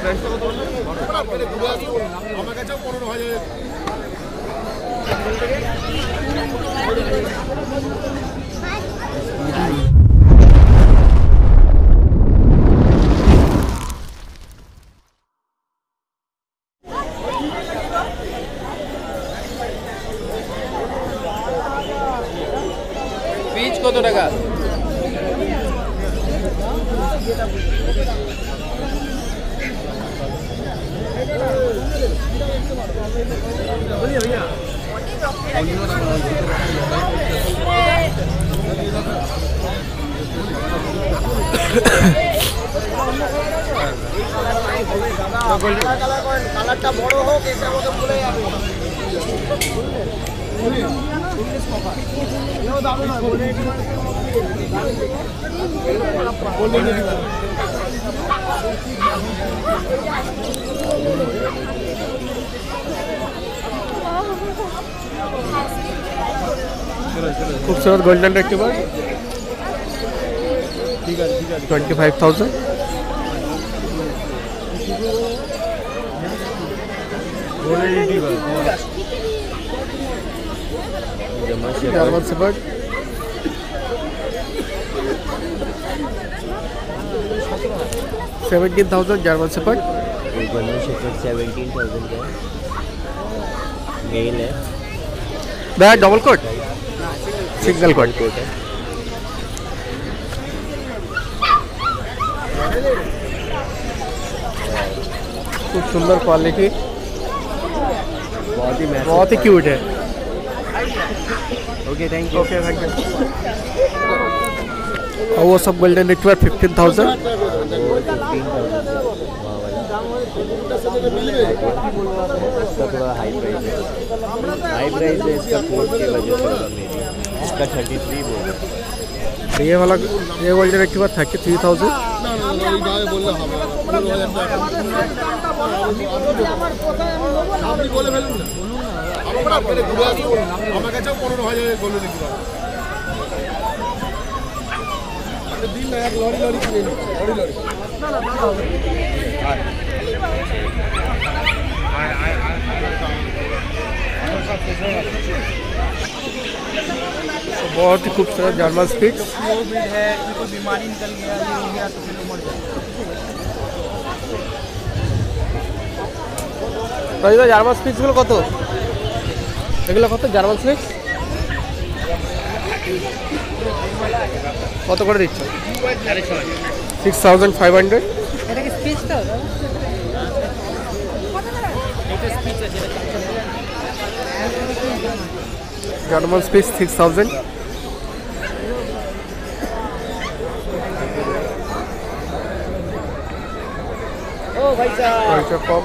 প্রাইসটা কত আমার কাছেও পনেরো হাজার खूबसूरत गोल्डन रेक्टिवर ठीक है twenty five thousand German seventeen thousand German shepherd seventeen thousand का मेल है double coat single coat coat है खूब सुंदर क्वालिटी बहुत ही बहुत ही क्यूट है। Okay thank you okay thank you और वो सब गोल्डन रिट्रीवर फिफ्टीन थाउज़ेंड थोड़ा हाई प्राइस है हाई प्राइस है इसका कोट की वजह से इसका थर्टी थ्री बोल ये वाला ये golden retriever thirty three thousand আপনি বলে ফেলুন না আমরা আপনাকে ঘুরে আসবো আমার কাছেও পনেরো হাজার বলে দিতে পারবো আপনি দিন না এক লরি লরি কিনে নিন, লরি লরি बहुत ही खूबसूरत जर्मन स्पीड রবিদা জার্মান স্পিচগুলো কত? এগুলো কত? জার্মান স্পিচ কত করে দিচ্ছ? Six thousand five hundred German Spitz six thousand পয়সা কম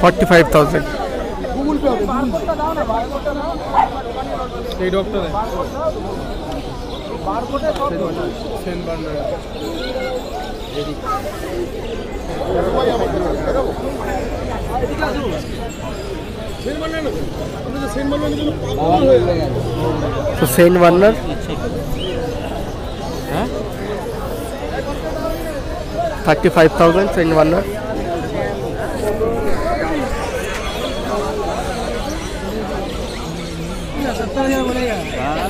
फोर्टी फाइव थाउज़ेंड। ये डॉक्टर है। तो सेन वार्नर। हाँ? Thirty five thousand Saint Bernard.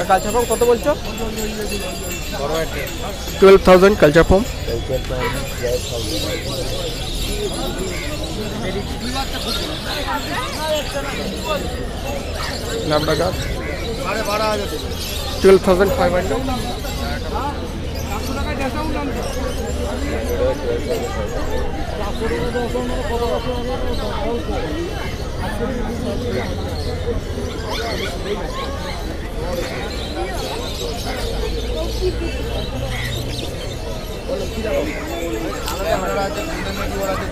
Culture কত বলছো? Twelve thousand culture form ল্যাবডাকা twelve thousand five hundred Thank you.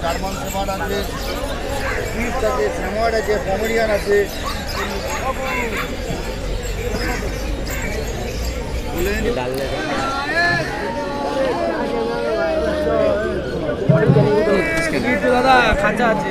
German সেমার আছে সুইফট আছে স্যামোয়ার্ড আছে পমেরিয়ান আছে দাদা খাঁচা আছে।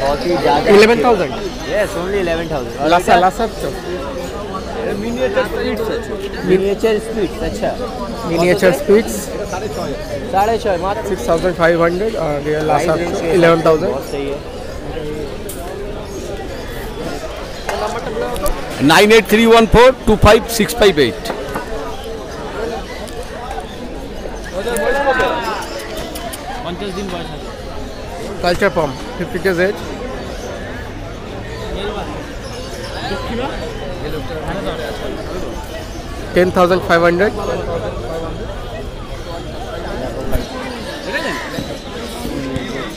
बहुत ही ज़्यादा eleven thousand. Yes only eleven thousand Lhasa Lhasa miniature Spitz अच्छा। मिनिएचर स्पीड्स साढ़े छः मात्र। सिक्स थाउज़ेंड फाइव हंड्रेड और ये लासा इलेवन थाउज़ेंड। बहुत सही है। Nine eight three one four two five six five eight. Culture pump fifty cage eight ten thousand five hundred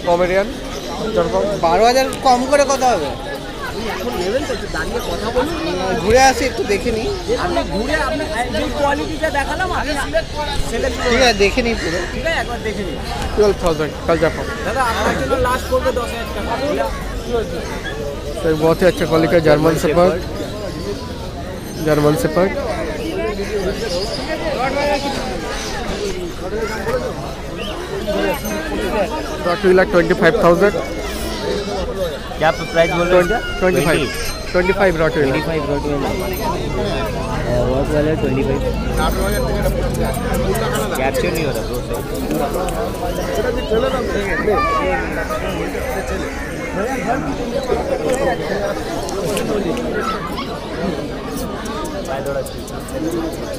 comedian বারো হাজার কম করে কত হবে? এখন নেবেন তো একটু দাঁড়িয়ে কথা বলুন ঘুরে আসি একটু দেখে নিই আপনি ঘুরে আপনি যে কোয়ালিটিটা দেখালাম আপনি সিলেক্ট ঠিক আছে দেখে নিই পুরো ঠিক আছে একবার দেখে নিন টুয়েলভ থাউজেন্ড कल्चर पम्प দাদা আপনার জন্য লাস্ট করবে দশ হাজার টাকা तो एक बहुत ही अच्छा क्वालिटी का German shepherd German shepherd two lakh twenty five thousand क्या प्राइस बोल रहे हो ट्वेंटी फाइव ट्वेंटी फाइव रॉट ट्वेंटी फाइव रोट वॉट वाले ट्वेंटी फाइव कैप्चर नहीं हो रहा ब्रो थाउज़ेंड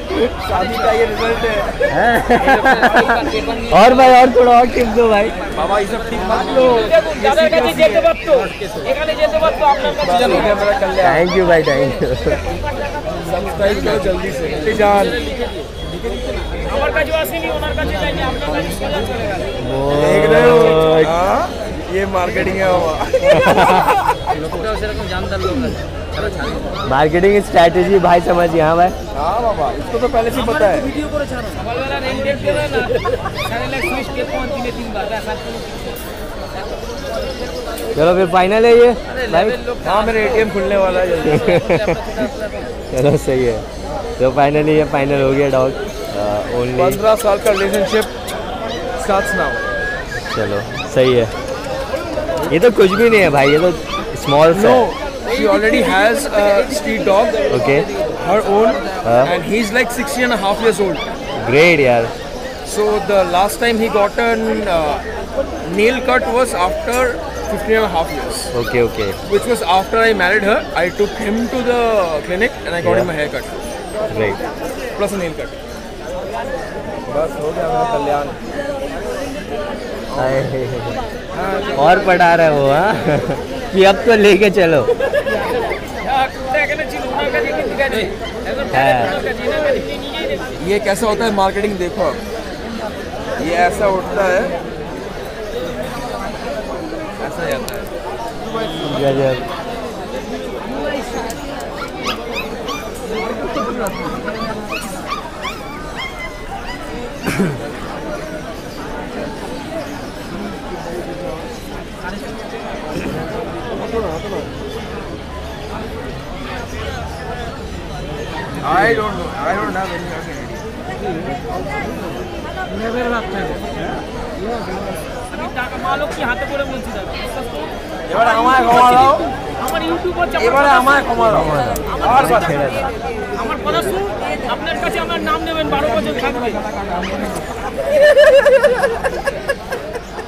शादी का ये रिजल्ट है और भाई और थोड़ा और टिप दो भाई बाबा ये सब ठीक मत लो যাদের কাছে যেতে পারতো এখানে যেতে পারতো আপনার কাছে चलो कैमरा कर लिया थैंक यू भाई थैंक यू सब्सक्राइब करो जल्दी से जान আমার কাছে আসেনি ওনার কাছে যায়নি আপনার কাছে সোজা চলে গেল देख रहे हो हाँ ये मार्केटिंग है बाबा লোকটাও সেরকম জানতার লোক আছে मार्केटिंग स्ट्रैटेजी भाई समझ यहाँ भाई। हाँ बाबा इसको तो पहले से पता है। वीडियो पर वाला रेंट देख के ना सारे चलो फिर फाइनल है ये। भाई। हाँ मेरा एटीएम खुलने वाला है चलो सही है। तो फाइनल ये फाइनल हो गया डॉग ओनली uh, पंद्रह साल का रिलेशनशिप साथ नाउ चलो सही है। ये तो कुछ भी नहीं है भाई ये तो स्मॉल सा है she already has a street dog, okay her own, Huh? and he's like 60 and a half years old. Great यार So the last time he got a uh, nail cut was after 15 and a half years, okay okay which was after I married her. I took him to the clinic and I got Yeah. him a haircut, great plus a nail cut. बस हो गया मेरा कल्याण और पढ़ा रहा है वो हाँ कि अब तो लेके चलो हाँ। ये कैसा होता है मार्केटिंग देखो आप। ये ऐसा उठता है। ऐसा जाता है। I don't know. I don't have any opinion. এবারে আমায় ক্ষমা দাও আমার ইউটিউব হচ্ছে আমার এবারে আমায় ক্ষমা দাও আর বাদ ছেড়ে দাও আমার কথা শুন আপনার কাছে আমার নাম নেবেন বারো বছর থাকবে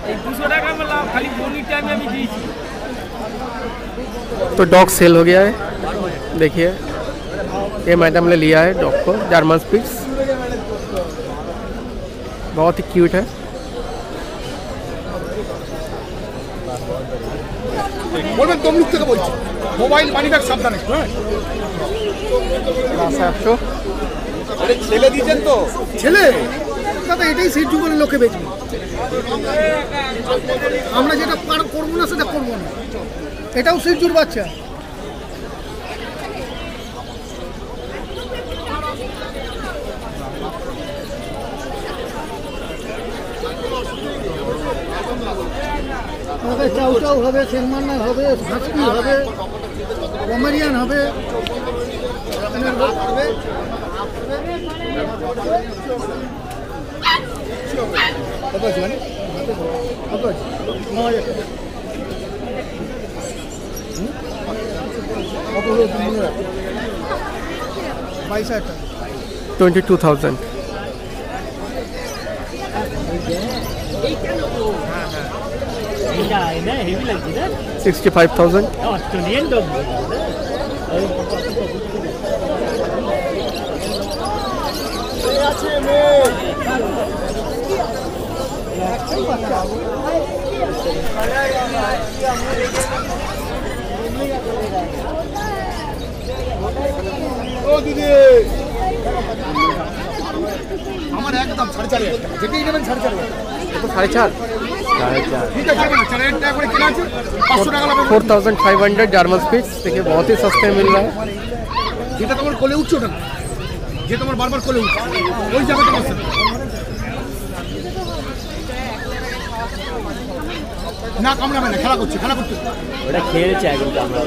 এই দুশো টাকা আমার লাভ খালি বনির টাইমে আমি দিয়েছি तो डॉग सेल हो गया है देखिए ये मैडम ने लिया है डॉग को जर्मन स्पिट्स बहुत ही क्यूट है বলবেন তমলুক থেকে বলছি মোবাইল মানি ব্যাগ সাবধানে হ্যাঁ सातशो ছেলে দিয়েছেন তো ছেলে দাদা এটাই সিট যুগলের লোকে বেচবে আমরা যেটা পার করবো না সেটা করবো না এটাও সিজুর বাচ্চা তবে চাউচাউ হবে সেনমান্না হবে ভাসকি হবে কমেডিয়ান হবে বাইশ হাজার টাকা twenty two thousand sixty five thousand ও দিদি আমার একদম সাড়ে চার হাজার টাকা যেটাই নেবেন সাড়ে চার হাজার টাকা। तो साढ़े चार साढ़े चार ঠিক আছে যাবে না চার হাজার টাকা করে কেনা আছে পাঁচশো টাকা লাগবে four thousand five hundred German spitz देखिए बहुत ही सस्ते में मिल रहा है যেটা তোমার কোলে উঠছে ওটা না। যে তোমার বারবার কোলে উঠছে ওই যাবে তোমার সাথে না কামড়াবে না খেলা করছে খেলা করছে ওটা খেলছে এখন আমরা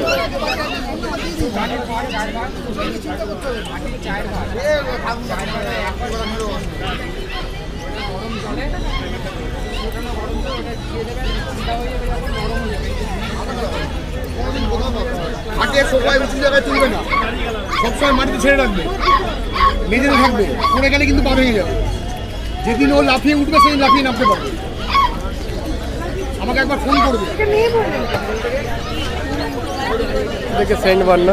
হাটে সোফায় উঁচু জায়গায় তুলবে না। সবসময় মাটিতে ছেড়ে রাখবে। মেঝেতে থাকবে। পড়ে গেলে কিন্তু পা হয়ে যাবে। যেদিন ও লাফিয়ে উঠবে সেই লাফিয়ে নামতে পারবে। আমাকে একবার ফোন করবে। দেখে সেন্ড বান্না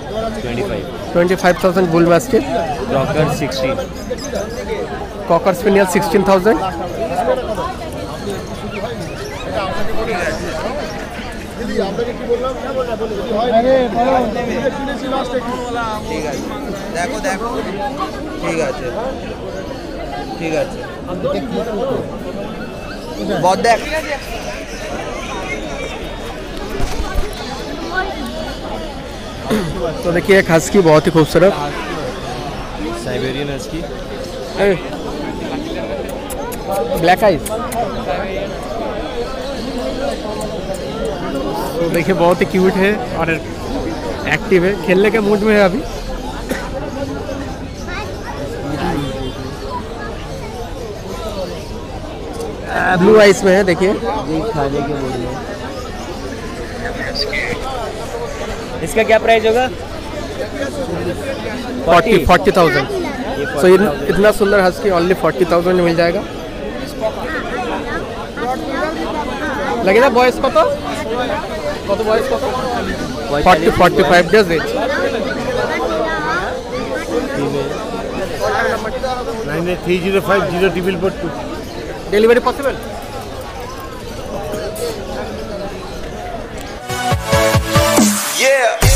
twenty five twenty five thousand bull mastiff rocker sixteen cocker spaniel sixteen thousand ঠিক আছে দেখো দেখো ঠিক আছে ঠিক আছে বদ দেখ तो देखिए एक हस्की बहुत ही खूबसूरत। Siberian husky. ब्लैक आइज़ तो देखिए बहुत ही क्यूट है और एक्टिव है। खेलने के मूड में है अभी। ब्लू आइस में है देखिए। खाने के मूड में इसका क्या प्राइस होगा फोर्टी फोर्टी थाउजेंड सो इतना सुंदर हस्की ओनली फोर्टी थाउजेंड में मिल जाएगा लगे ना बॉयस को तो কত বয়স কত forty forty five days age nine eight three zero five zero triple four two delivery possible Yeah.